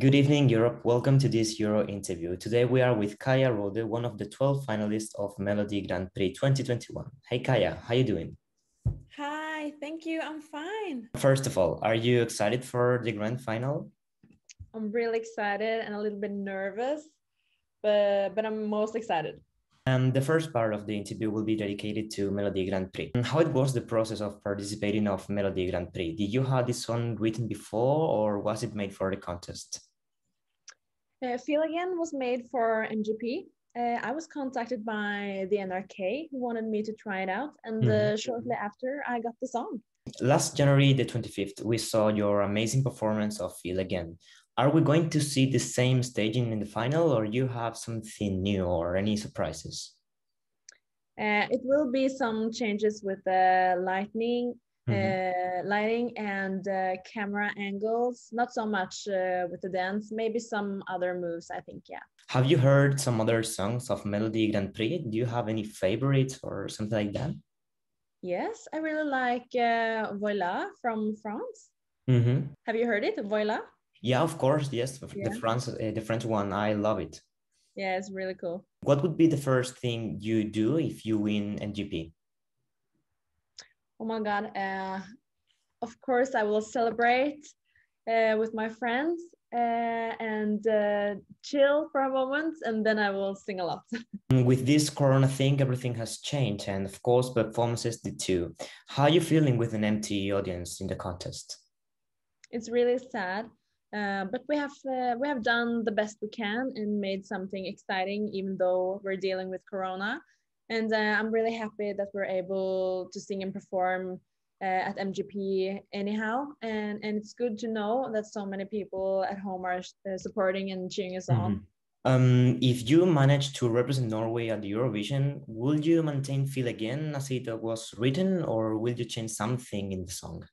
Good evening, Europe. Welcome to this Euro interview. Today we are with Kaja Rode, one of the 12 finalists of Melodi Grand Prix 2021. Hey Kaja, how are you doing? Hi, thank you. I'm fine. First of all, are you excited for the grand final? I'm really excited and a little bit nervous, but but I'm most excited. And the first part of the interview will be dedicated to Melodi Grand Prix. And how it was the process of participating of Melodi Grand Prix? Did you have this song written before or was it made for the contest? Uh, Feel Again was made for MGP. Uh, I was contacted by the NRK who wanted me to try it out. And uh, mm-hmm. shortly after, I got the song. Last January the 25th, we saw your amazing performance of Feel Again. Are we going to see the same staging in the final, or you have something new or any surprises? Uh, it will be some changes with the lightning, mm-hmm. uh, lighting, and uh, camera angles. Not so much uh, with the dance. Maybe some other moves. I think. Yeah. Have you heard some other songs of Melodi Grand Prix? Do you have any favorites or something like that? Yes, I really like uh, Voila from France. Mm-hmm. Have you heard it, Voila? Yeah, of course. Yes, yeah. the France, uh, the French one. I love it. Yeah, it's really cool. What would be the first thing you do if you win MGP? Oh my God! Uh, of course, I will celebrate uh, with my friends uh, and uh, chill for a moment, and then I will sing a lot. with this Corona thing, everything has changed, and of course, performances did too. How are you feeling with an empty audience in the contest? It's really sad uh, but we have uh, we have done the best we can and made something exciting, even though we're dealing with Corona. And uh, I'm really happy that we're able to sing and perform uh, at MGP anyhow. And and it's good to know that so many people at home are uh, supporting and cheering us mm-hmm. on. Um, if you manage to represent Norway at the Eurovision, will you maintain "Feel Again" as it was written, or will you change something in the song?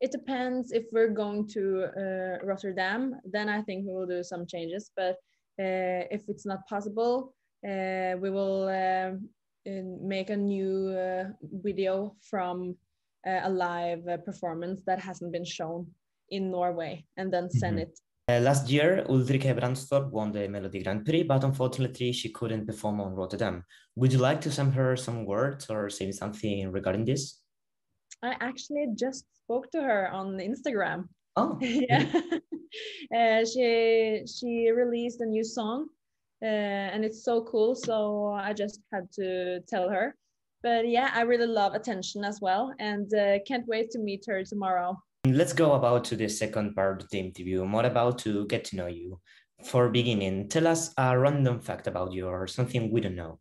it depends if we're going to uh, Rotterdam, then I think we will do some changes. But uh, if it's not possible, we will uh, make a new uh, video from uh, a live performance that hasn't been shown in Norway and then send mm -hmm. it. last year, Ulrikke Brandstorp won the Melodi Grand Prix, but unfortunately, she couldn't perform on Rotterdam. Would you like to send her some words or say something regarding this? I actually just spoke to her on Instagram. Oh, yeah. uh, she she released a new song, uh, and it's so cool. So I just had to tell her. But yeah, I really love attention as well, and uh, can't wait to meet her tomorrow. Let's go about to the second part of the interview. More about to get to know you. For beginning, tell us a random fact about you or something we don't know.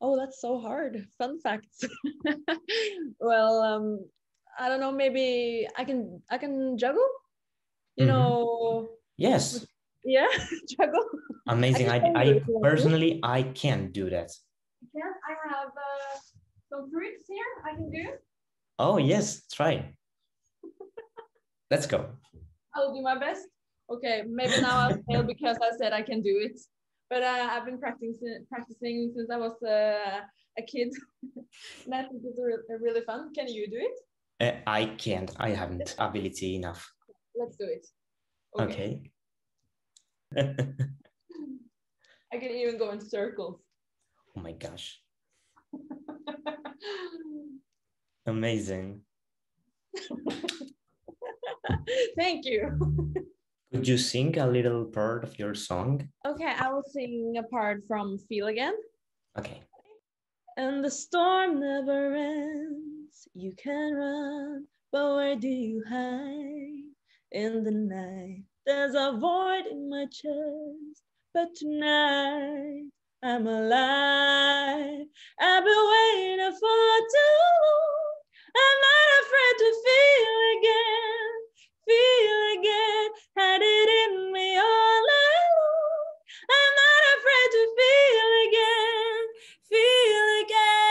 Oh, that's so hard. Fun facts. well, um, I don't know. Maybe I can I can juggle. You mm-hmm. know. Yes. Yeah, juggle. Amazing. I, I, I personally I can't do that. You can. I have uh, some fruits here. I can do. Oh yes, try. Let's go. I'll do my best. Okay, maybe now I'll fail because I said I can do it but uh, I've been practicing practicing since I was uh, a kid. and I think it's really fun. Can you do it? Uh, I can't. I haven't ability enough. Let's do it. Okay. okay. I can even go in circles. Oh my gosh. Amazing. Thank you. Could you sing a little part of your song? Okay, I will sing a part from Feel Again. Okay. And the storm never ends. You can run, but where do you hide? In the night, there's a void in my chest. But tonight, I'm alive. I've been waiting for too long. I'm not afraid to feel again feel again. Had it in me all along. I'm not afraid to feel again. Feel again.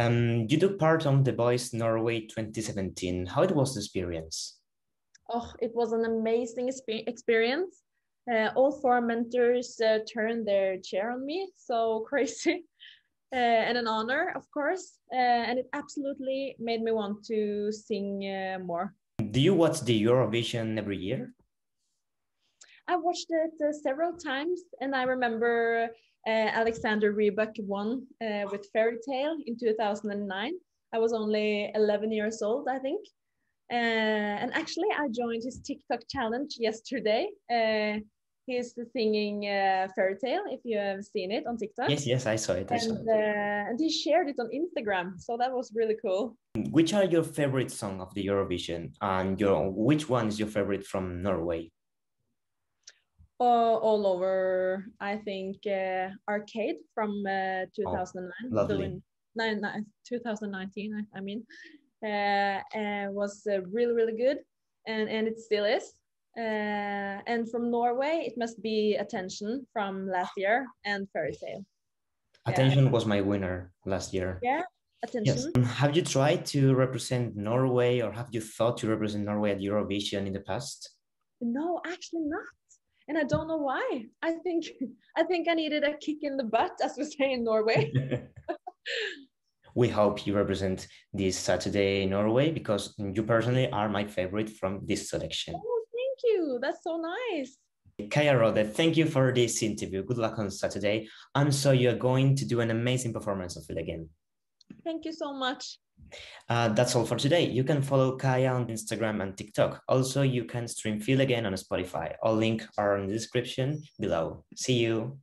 um, you took part on The Voice Norway 2017. How it was the experience? Oh, it was an amazing experience. Uh, all four mentors uh, turned their chair on me. So crazy. Uh, and an honor, of course. Uh, and it absolutely made me want to sing uh, more. Do you watch the Eurovision every year? I watched it uh, several times, and I remember uh, Alexander Rybak won uh, with Fairy Tale in 2009. I was only 11 years old, I think. Uh, and actually, I joined his TikTok challenge yesterday. Uh, he's singing uh, Fairy Tale, if you have seen it on TikTok. Yes, yes, I saw it. I and, saw it. Uh, and he shared it on Instagram. So that was really cool. Which are your favorite song of the Eurovision? And your which one is your favorite from Norway? Uh, all over, I think, uh, Arcade from uh, 2009. Oh, lovely. Nine, nine, 2019, I, I mean, was uh, really, really good. And, and it still is. Uh, and from Norway, it must be Attention from last year and Fairy Tale. Attention yeah. was my winner last year. Yeah, Attention. Yes. Have you tried to represent Norway or have you thought to represent Norway at Eurovision in the past? No, actually not and I don't know why. I think I think I needed a kick in the butt, as we say in Norway. we hope you represent this Saturday in Norway because you personally are my favorite from this selection. Oh, thank you. That's so nice. Kaja Rode, thank you for this interview. Good luck on Saturday. I'm sure you're going to do an amazing performance of it again. Thank you so much. Uh, that's all for today. You can follow Kaja on Instagram and TikTok. Also, you can stream Feel Again on Spotify. All links are in the description below. See you.